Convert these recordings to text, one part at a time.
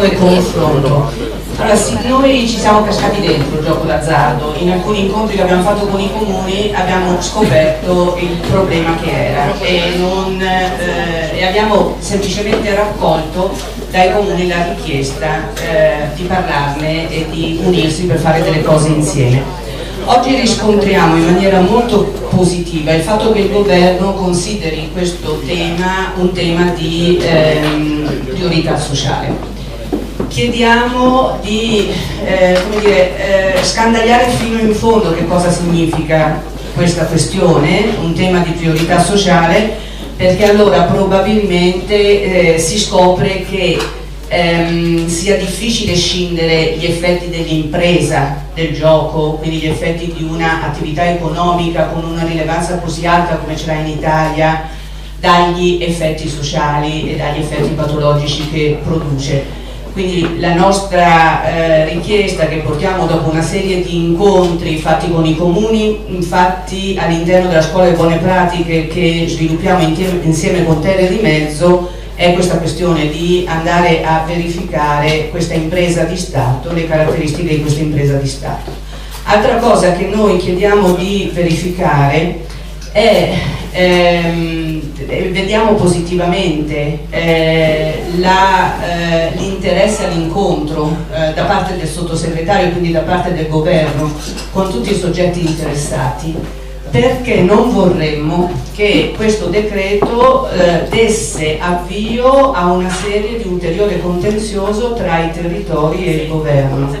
e confronto. Allora, sì, noi ci siamo cascati dentro il gioco d'azzardo, in alcuni incontri che abbiamo fatto con i comuni abbiamo scoperto il problema che era e, non, eh, e abbiamo semplicemente raccolto dai comuni la richiesta eh, di parlarne e di unirsi per fare delle cose insieme. Oggi riscontriamo in maniera molto positiva il fatto che il governo consideri questo tema un tema di ehm, priorità sociale chiediamo di eh, dire, eh, scandagliare fino in fondo che cosa significa questa questione, un tema di priorità sociale, perché allora probabilmente eh, si scopre che ehm, sia difficile scindere gli effetti dell'impresa del gioco, quindi gli effetti di un'attività economica con una rilevanza così alta come ce l'ha in Italia, dagli effetti sociali e dagli effetti patologici che produce quindi la nostra eh, richiesta che portiamo dopo una serie di incontri fatti con i comuni, infatti all'interno della scuola di buone pratiche che sviluppiamo insieme con Terre di Mezzo, è questa questione di andare a verificare questa impresa di Stato, le caratteristiche di questa impresa di Stato. Altra cosa che noi chiediamo di verificare è ehm, vediamo positivamente eh, eh, l'interesse all'incontro eh, da parte del sottosegretario, quindi da parte del governo, con tutti i soggetti interessati, perché non vorremmo che questo decreto eh, desse avvio a una serie di ulteriore contenzioso tra i territori e il governo.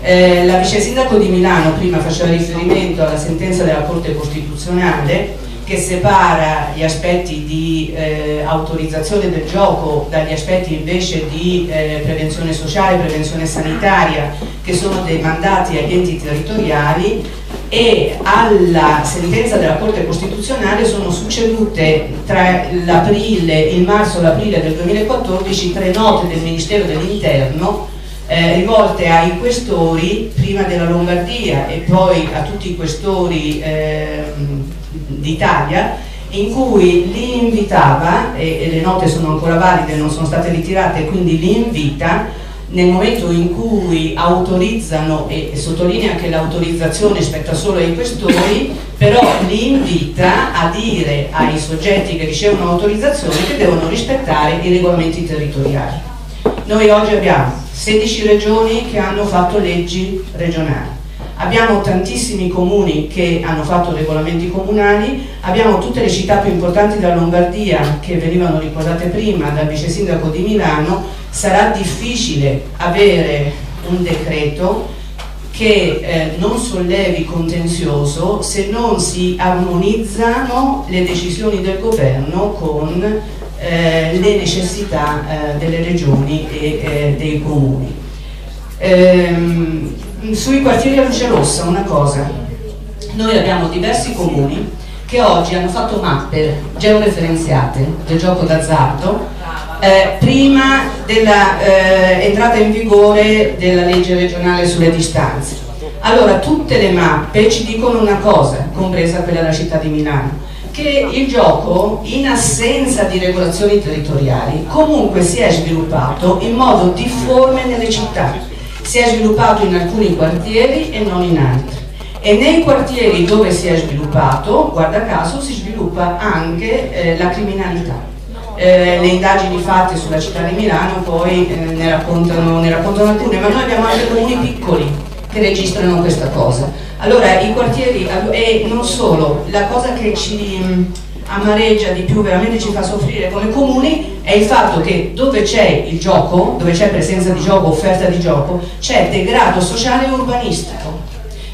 Eh, la vice sindaco di Milano prima faceva riferimento alla sentenza della Corte Costituzionale che separa gli aspetti di eh, autorizzazione del gioco dagli aspetti invece di eh, prevenzione sociale, prevenzione sanitaria che sono demandati agli enti territoriali e alla sentenza della Corte Costituzionale sono succedute tra il marzo e l'aprile del 2014 tre note del Ministero dell'Interno eh, rivolte ai questori prima della Lombardia e poi a tutti i questori eh, d'Italia in cui li invitava, e, e, le note sono ancora valide, non sono state ritirate, quindi li invita nel momento in cui autorizzano, e, sottolinea che l'autorizzazione spetta solo ai questori, però li invita a dire ai soggetti che ricevono l'autorizzazione che devono rispettare i regolamenti territoriali. Noi oggi abbiamo 16 regioni che hanno fatto leggi regionali abbiamo tantissimi comuni che hanno fatto regolamenti comunali, abbiamo tutte le città più importanti della Lombardia che venivano ricordate prima dal vice sindaco di Milano, sarà difficile avere un decreto che eh, non sollevi contenzioso se non si armonizzano le decisioni del governo con eh, le necessità eh, delle regioni e eh, dei comuni. Ehm, sui quartieri a luce rossa una cosa, noi abbiamo diversi comuni che oggi hanno fatto mappe georeferenziate del gioco d'azzardo eh, prima dell'entrata eh, in vigore della legge regionale sulle distanze. Allora tutte le mappe ci dicono una cosa, compresa quella della città di Milano, che il gioco, in assenza di regolazioni territoriali, comunque si è sviluppato in modo difforme nelle città si è sviluppato in alcuni quartieri e non in altri. E nei quartieri dove si è sviluppato, guarda caso, si sviluppa anche eh, la criminalità. Eh, le indagini fatte sulla città di Milano poi eh, ne, raccontano, ne raccontano alcune, ma noi abbiamo anche comuni piccoli che registrano questa cosa. Allora i quartieri, e non solo, la cosa che ci amareggia di più, veramente ci fa soffrire come comuni, è il fatto che dove c'è il gioco, dove c'è presenza di gioco, offerta di gioco, c'è degrado sociale e urbanistico.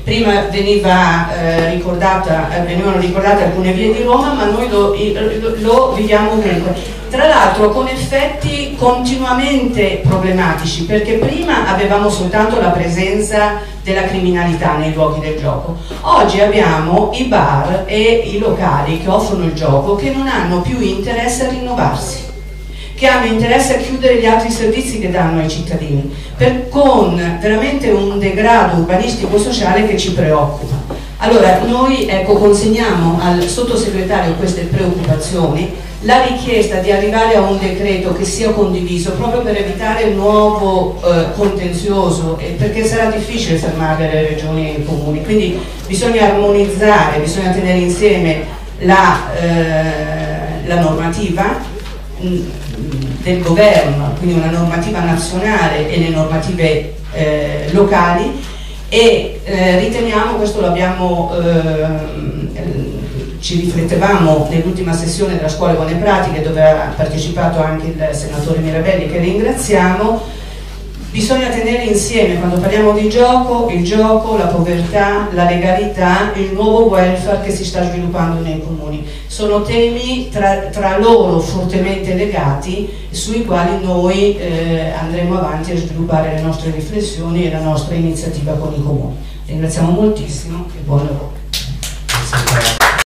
Prima veniva, eh, ricordata, eh, venivano ricordate alcune vie di Roma, ma noi lo, lo, lo viviamo ovunque. Tra l'altro con effetti continuamente problematici, perché prima avevamo soltanto la presenza della criminalità nei luoghi del gioco, oggi abbiamo i bar e i locali che offrono il gioco che non hanno più interesse a rinnovarsi che hanno interesse a chiudere gli altri servizi che danno ai cittadini, per, con veramente un degrado urbanistico sociale che ci preoccupa. Allora, noi ecco, consegniamo al sottosegretario queste preoccupazioni, la richiesta di arrivare a un decreto che sia condiviso proprio per evitare un nuovo eh, contenzioso perché sarà difficile fermare le regioni e i comuni, quindi bisogna armonizzare, bisogna tenere insieme la, eh, la normativa mh, del governo, quindi una normativa nazionale e le normative eh, locali e eh, riteniamo, questo l'abbiamo, eh, ci riflettevamo nell'ultima sessione della scuola buone pratiche dove ha partecipato anche il senatore Mirabelli che ringraziamo, bisogna tenere insieme quando parliamo di gioco, il gioco, la povertà, la legalità, il nuovo welfare che si sta sviluppando nei comuni. Sono temi tra, tra loro fortemente legati sui quali noi eh, andremo avanti a sviluppare le nostre riflessioni e la nostra iniziativa con i comuni. Ringraziamo moltissimo e buon lavoro.